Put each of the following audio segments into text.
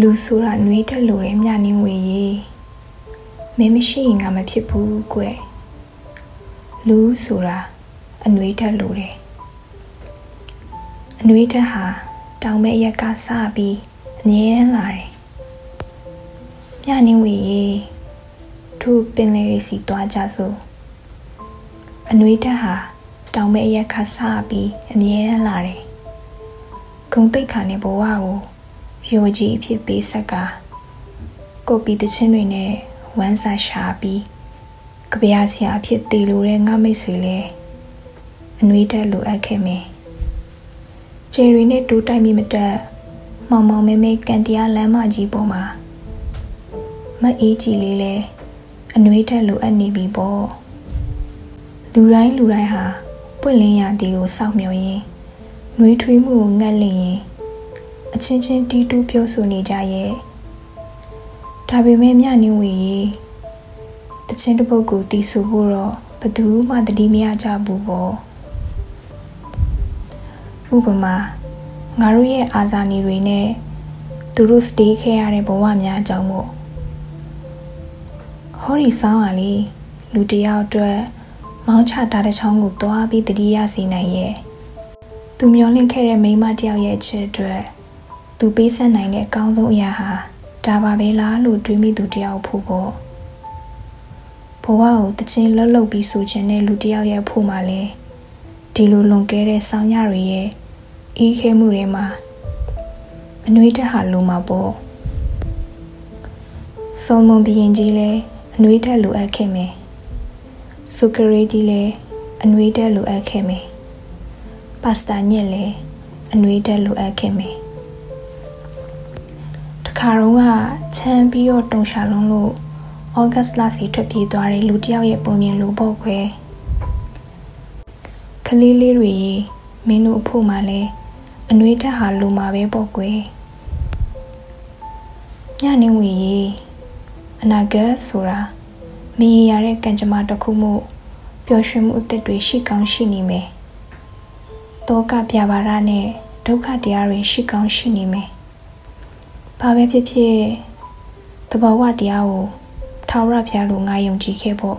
လူဆိုတာနှွေးတက်လို့ရမြနင်းဝေရေမင်းမရှိရင်ငါမဖြစ်ဘူးကွလူဆိုတာအနှွေးတက်လို့တယ်အနှွေးတက်ဟာတောင်မဲ့ရက်ကစပြီးအမြဲတမ်းလာတယ်မြနင်းဝေရေသူ့ပင်လေရီစီသွားကြစို့အနှွေးတက်ဟာတောင်မဲ့ရက်ခါစပြီးအမြဲတမ်းလာတယ်ဂုံတိတ်ခါနဲ့ဘဝကို ရိုကြီးအဖြစ်ပေးဆက်ကကိုပီတချင်းတွေနဲ့ဝမ်းစာရှာပြီးကြပြားဆရာအဖြစ်တည်လို့တဲ့ငါမိတ်ဆွေလဲအနှွေးတက်လိုအပ်ခဲ့မယ်ဂျယ်ရီနဲ့တူတိုက်မိမတက်မောင်မောင်မဲမဲကန်တရားလမ်းမကြီးပေါ်မှာမအေးကြီးလေးလဲအနှွေးတက်လိုအပ်နေပြီပေါ့လူတိုင်းလူတိုင်းဟာပွင့်လင်းရသည်ကိုစောင့်မျှော်ရင်းနှွေးထွေးမှုကိုငတ်လင့်ရင် အချင်းချင်းတီးတူးပြောဆိုနေကြရဲ့ဒါပေမဲ့မြနေဝေရေတချင်းတစ်ပုတ်ကိုတီးဆိုဖို့တော့ဘသူမှတတိမရကြဘူးပေါ့ဥပမာငါတို့ရဲ့အာဇာနည်တွေနဲ့သူတို့စတေးခဲ့ရတဲ့ဘဝများအကြောင်းမို့ဟောဒီဆောင်းပါလေလူတယောက်အတွက်မောင်းချတာတဲ့ချောင်းကိုသွားပြီးတတိယစီနိုင်ရဲ့သူမျောလင့်ခဲ့တဲ့မိမတယောက်ရဲ့အချက်အတွက် သူပေးဆက်နိုင်တဲ့အကောင်းဆုံးအရာဟာဒါပါပဲလားလို့တွေးမိသူတယောက်ဖို့ပေါ့ဘဝကိုတချင်းလှုပ်လှုပ်ပြီးဆိုချင်တဲ့လူတယောက်ရဲ့ဖို့မှလည်းဒီလိုလွန်ကဲတဲ့ဆောင်းရတွေရဲ့အေးခဲမှုတွေမှာအနှွေးတက်ဟာလိုမှာပေါ့စုံမုံဘရင်ကြီးလည်းအနှွေးတက်လိုအပ်ခဲ့မယ်ဆိုကရေကြီးလည်းအနှွေးတက်လိုအပ်ခဲ့မယ်ပါစတာညက်လည်းအနှွေးတက်လိုအပ်ခဲ့မယ်တ ခါတော့ကချမ်းပြီးတော့တုံရှာလုံးလို့ဩဂတ်လစီထွက်ပြေးသွားတဲ့လူတယောက်ရဲ့ပုံမြင်လိုပေါ့ခွဲကလေးလေးတွေမင်းတို့အဖို့မှလည်းအနှွေးတက်ဟာလိုမှာပဲပေါ့ကွယ်ညနေဝေရေအနာဂတ်ဆိုတာမရေရတဲ့ကံကြမ္မာတစ်ခုမှုပျော်ရွှင်မှုအသက်တွေရှိကောင်းရှိနေမယ်။တောကပြပါရနဲ့ဒုက္ခတရားတွေရှိကောင်းရှိနေမယ်။ ဘာပဲဖြစ်ဖြစ်တဘာဝတရားကိုထာဝရဘုရားလိုငါယုံကြည်ခဲ့ဖို့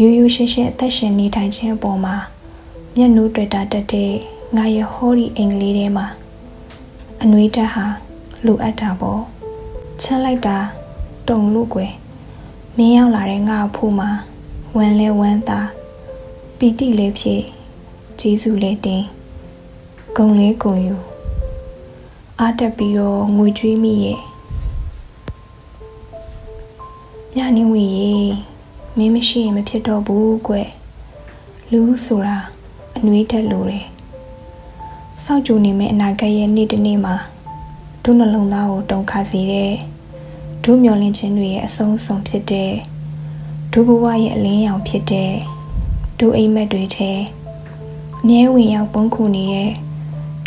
ရိုးရိုးရှင်းရှင်းအသက်ရှင်နေထိုင်ခြင်းအပေါ်မှာမျက်နှာတွေ့တာတက်တဲ့ငါရဲ့ဟောဒီအင်္ဂလိပ်ထဲမှာအနှွေးတက်ဟာလိုအပ်တာပေါ့ချမ်းလိုက်တာတုံလို့ကွယ်မင်းရောက်လာတဲ့ငါအဖို့မှာဝမ်းလဲဝမ်းသာပီတိလဲဖြစ်ဂျေစုလဲတင်ဂုံလဲဂုံယူ အားတက်ပြီးတော့ငွေကြွေးမိရဲ့ညနေဝေရေမင်းမရှိရင်မဖြစ်တော့ဘူးကွယ်လူဆိုတာအနှွေးတက်လို့တယ်စောက်ကြိုနေမဲ့အနာဂတ်ရဲ့နေ့တစ်နေ့မှာဒုနှလုံးသားကိုတုန်ခါစေတဲ့ဒုမျောလင်းခြင်းတွေရဲ့အဆုံးစွန်ဖြစ်တဲ့ဒုဘဝရဲ့အလင်းရောင်ဖြစ်တဲ့ဒုအိမ်မက်တွေထဲမြဲဝင်ရောက်ပုံခုနေတဲ့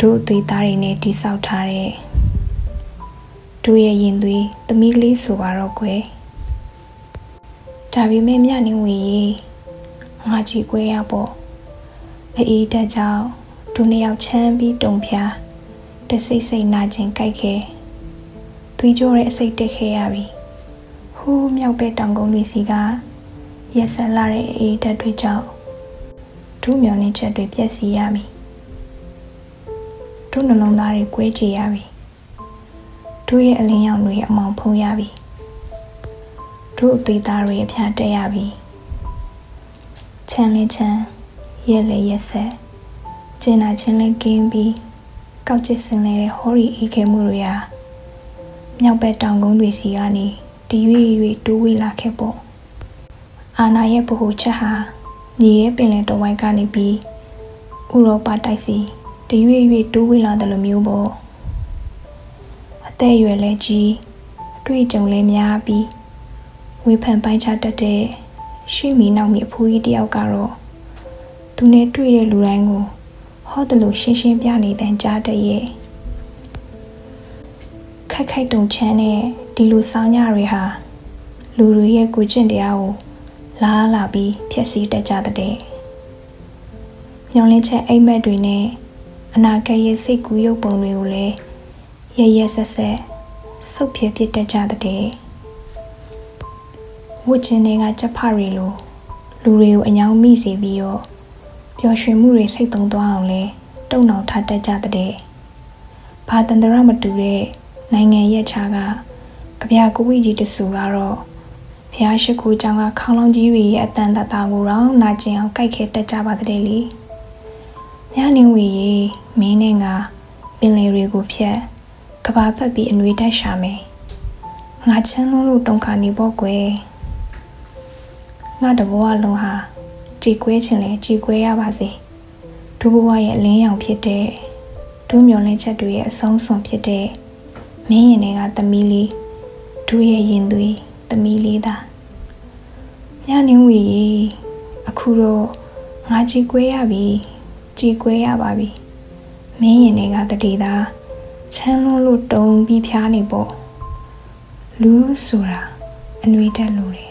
ဒုအသွေးသားတွေနဲ့တိဆောက်ထားတဲ့ဒုရဲ့ရင်သွေးသမီးကလေးဆိုပါတော့ကွယ်ဒါပေမဲ့မြနေဝင်ရေငါကြည့်ကွဲရပေါ့အေးတက်ကြောင်ဒုနှစ်ယောက်ချမ်းပြီးတုံဖျားတစိတ်စိတ်နာကျင်ကြိုက်ခဲ့သွေးကြောတဲ့အစိတ်တက်ခဲ့ရပြီဟိုးမြောက်ပဲတောင်ကုန်းတွေစီကရက်ဆက်လာတဲ့အေးဓာတ်တွေကြောင့်ဒုမျောနေချက်တွေပြက်စီးရပြီ ဒုနှလုံးသားတွေကွဲချေရပြီဒုရဲ့အလင်းရောင်တွေအမောင်ဖုံးရပြီဒုအသေးသားတွေအဖျားတက်ရပြီချမ်းလေးချမ်းရက်လေရက်ဆက်ကျင်နာချင်းလေးကင်းပြီးကောက်ကျစ်စင်နေတဲ့ဟောရီအေးခဲမှုတွေဟာမြောက်ဘက်တောင်ကုန်းတွေစီကနေတရွေ့ရွေ့တိုးဝေးလာခဲ့ပေါ့အာနာရဲ့ဗဟိုချက်ဟာမြေရဲ့ပင်လယ်တဝိုက်ကနေပြီးဥရောပတိုက်စီ တရွေ့ရွေ့တိုးဝေးလာတယ်လို့မျိုးပေါ့အသက်အရွယ်လဲကြီးအတွေ့အကြုံလဲများပြီးဝေဖန်ပိုင်းခြားတတ်တဲ့ရှိမီနောက်မီအဖိုးကြီးတယောက်ကတော့သူနဲ့တွေ့တဲ့လူတိုင်းကိုဟောတယ်လို့ရှင်းရှင်းပြနေတဲ့ကြားတရဲ့ခိုက်ခိုက်တုံချမ်းတဲ့ဒီလိုဆောင်းညတွေဟာလူတွေရဲ့ကိုကျင့်တရားကိုလာလာပြီးဖြည့်ဆည်းတတ်ကြတဲ့မျောလင်းချက်အိမ်မက်တွေနဲ့ အနာဂတ်ရဲ့စိတ်ကူးရုပ်ပုံတွေကိုလည်းရရဆက်ဆက်ဆုပ်ဖြစ်ဖြစ်တတ်ကြတဲ့ဝတ်ချင်းတွေကကြက်ဖရီလိုလူတွေကိုအညောင်းမိစေပြီးတော့ပျော်ရွှင်မှုတွေစိတ်သုံးသွားအောင်လဲတုံနောက်ထားတတ်ကြတဲ့ဘာတန္တရမတူတဲ့နိုင်ငံရဲ့ခြားကကြပြကိုဝီကြီးတဆူကတော့ဖျားရှိခိုးကြောင်ကခေါင်းလောင်းကြီးတွေရဲ့အတန်တတာကိုတော့နာကျင်အောင်ကြိုက်ခဲတက်ကြပါတဲ့လေ ညနေဝီရေမင်းနဲ့ငါပင်လေတွေကိုဖြတ်ကဘာဖက်ပြီးအနှွေးတက်ရှာမယ်ငါချမ်းလုံးလို့တုံခါနေပေါ့ကွယ်ငါတဘောအလုံးဟာကြည်ကွဲခြင်းလဲကြည်ကွဲရပါစေဒုဘဝရဲ့အလင်းရောင်ဖြစ်တဲ့ဒုမျောလင်းချက်တွေရဲ့အဆုံးစွန်ဖြစ်တဲ့မင်းရင်တွေကသမီးလေးဒုရဲ့ရင်သွေးသမီးလေးသာညနေဝီရေအခုတော့ငါကြည်ကွဲရပြီ ကြည်ကွဲရပါပြီမင်းရင်တွေကတတိသားချမ်းလွန်းလို့တုံပြီးဖျားနေပေါ့လူဆိုတာအနှွေးတက်လို့တယ်